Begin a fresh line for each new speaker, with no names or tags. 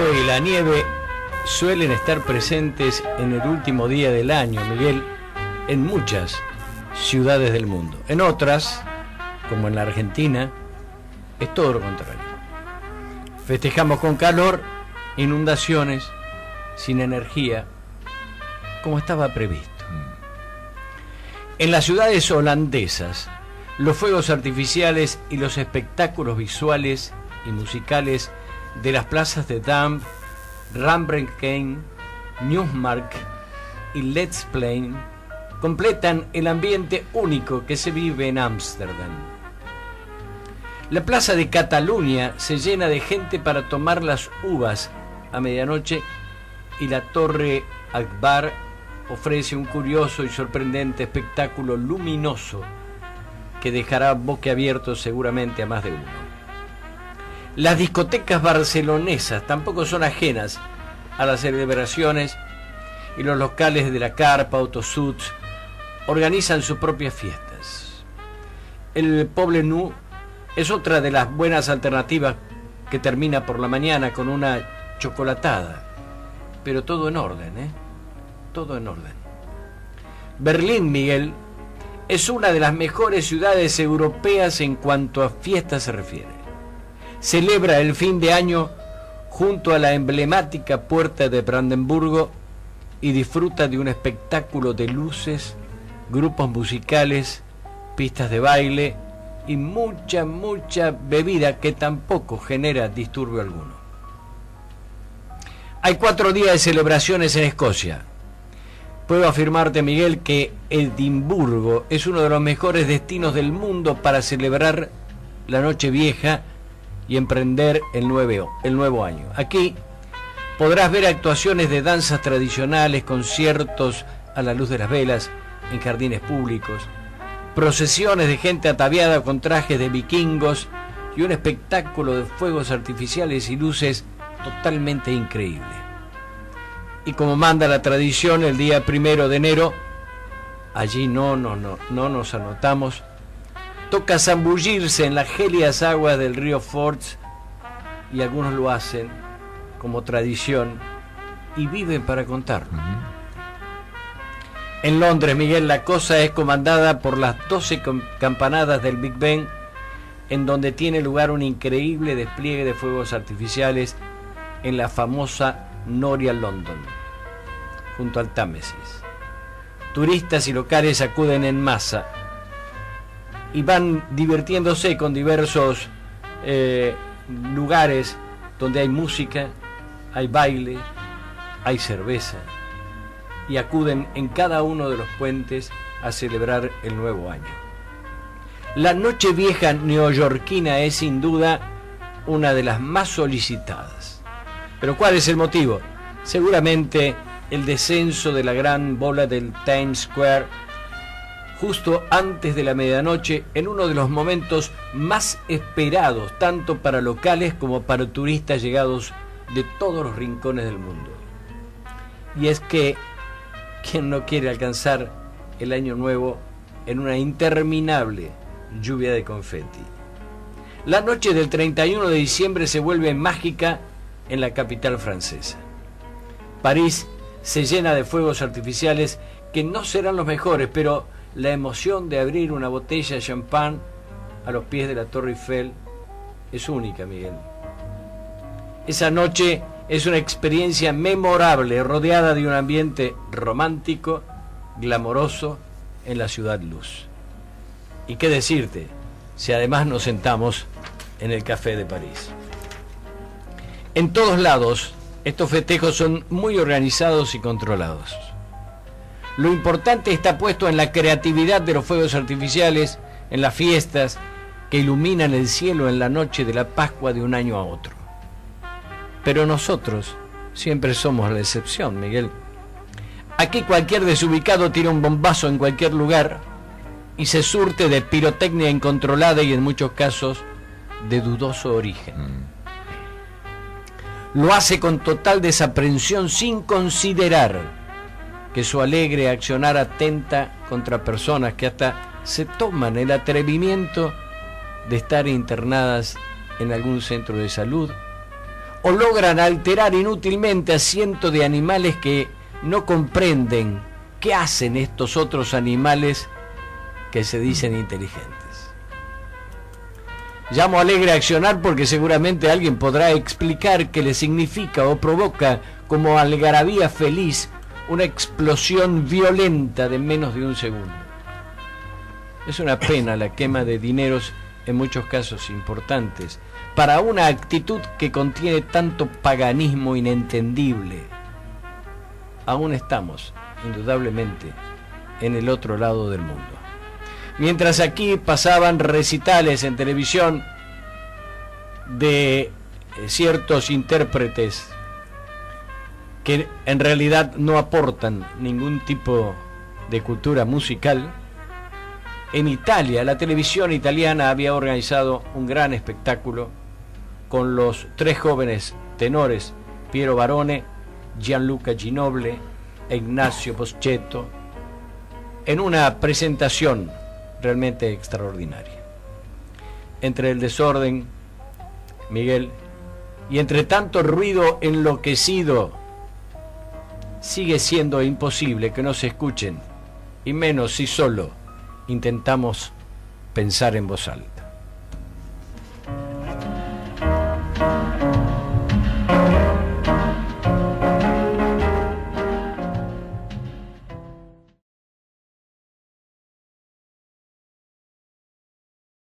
y la nieve suelen estar presentes en el último día del año, Miguel, en muchas ciudades del mundo. En otras, como en la Argentina, es todo lo contrario. Festejamos con calor, inundaciones, sin energía, como estaba previsto. En las ciudades holandesas, los fuegos artificiales y los espectáculos visuales y musicales de las plazas de Dam, Rambrenken, Newmark y Let's Plain completan el ambiente único que se vive en Ámsterdam. La plaza de Cataluña se llena de gente para tomar las uvas a medianoche y la torre Akbar ofrece un curioso y sorprendente espectáculo luminoso que dejará boquiabierto seguramente a más de uno. Las discotecas barcelonesas tampoco son ajenas a las celebraciones y los locales de la Carpa, Autosuits, organizan sus propias fiestas. El Poble Nu es otra de las buenas alternativas que termina por la mañana con una chocolatada, pero todo en orden, ¿eh? Todo en orden. Berlín, Miguel, es una de las mejores ciudades europeas en cuanto a fiestas se refiere celebra el fin de año junto a la emblemática puerta de Brandenburgo y disfruta de un espectáculo de luces, grupos musicales, pistas de baile y mucha, mucha bebida que tampoco genera disturbio alguno. Hay cuatro días de celebraciones en Escocia. Puedo afirmarte, Miguel, que Edimburgo es uno de los mejores destinos del mundo para celebrar la Noche Vieja y emprender el nuevo, el nuevo año. Aquí podrás ver actuaciones de danzas tradicionales, conciertos a la luz de las velas en jardines públicos, procesiones de gente ataviada con trajes de vikingos y un espectáculo de fuegos artificiales y luces totalmente increíble. Y como manda la tradición, el día primero de enero, allí no, no, no, no nos anotamos toca zambullirse en las gélidas aguas del río Forts y algunos lo hacen como tradición y viven para contarlo. En Londres, Miguel, la cosa es comandada por las 12 campanadas del Big Ben, en donde tiene lugar un increíble despliegue de fuegos artificiales en la famosa Noria London, junto al Támesis. Turistas y locales acuden en masa y van divirtiéndose con diversos eh, lugares donde hay música, hay baile, hay cerveza y acuden en cada uno de los puentes a celebrar el nuevo año. La noche vieja neoyorquina es sin duda una de las más solicitadas. Pero ¿cuál es el motivo? Seguramente el descenso de la gran bola del Times Square justo antes de la medianoche en uno de los momentos más esperados tanto para locales como para turistas llegados de todos los rincones del mundo. Y es que, ¿quién no quiere alcanzar el año nuevo en una interminable lluvia de confeti? La noche del 31 de diciembre se vuelve mágica en la capital francesa. París se llena de fuegos artificiales que no serán los mejores, pero la emoción de abrir una botella de champán a los pies de la Torre Eiffel es única, Miguel. Esa noche es una experiencia memorable, rodeada de un ambiente romántico, glamoroso, en la ciudad luz. ¿Y qué decirte si además nos sentamos en el Café de París? En todos lados, estos festejos son muy organizados y controlados. Lo importante está puesto en la creatividad de los fuegos artificiales, en las fiestas que iluminan el cielo en la noche de la Pascua de un año a otro. Pero nosotros siempre somos la excepción, Miguel. Aquí cualquier desubicado tira un bombazo en cualquier lugar y se surte de pirotecnia incontrolada y en muchos casos de dudoso origen. Mm. Lo hace con total desaprensión sin considerar que su alegre accionar atenta contra personas que hasta se toman el atrevimiento de estar internadas en algún centro de salud o logran alterar inútilmente a cientos de animales que no comprenden qué hacen estos otros animales que se dicen inteligentes. Llamo alegre a accionar porque seguramente alguien podrá explicar qué le significa o provoca como algarabía feliz una explosión violenta de menos de un segundo. Es una pena la quema de dineros en muchos casos importantes para una actitud que contiene tanto paganismo inentendible. Aún estamos, indudablemente, en el otro lado del mundo. Mientras aquí pasaban recitales en televisión de ciertos intérpretes que en realidad no aportan ningún tipo de cultura musical, en Italia la televisión italiana había organizado un gran espectáculo con los tres jóvenes tenores, Piero Barone, Gianluca Ginoble e Ignacio Poschetto, en una presentación realmente extraordinaria. Entre el desorden, Miguel, y entre tanto ruido enloquecido, sigue siendo imposible que no se escuchen, y menos si solo intentamos pensar en voz alta.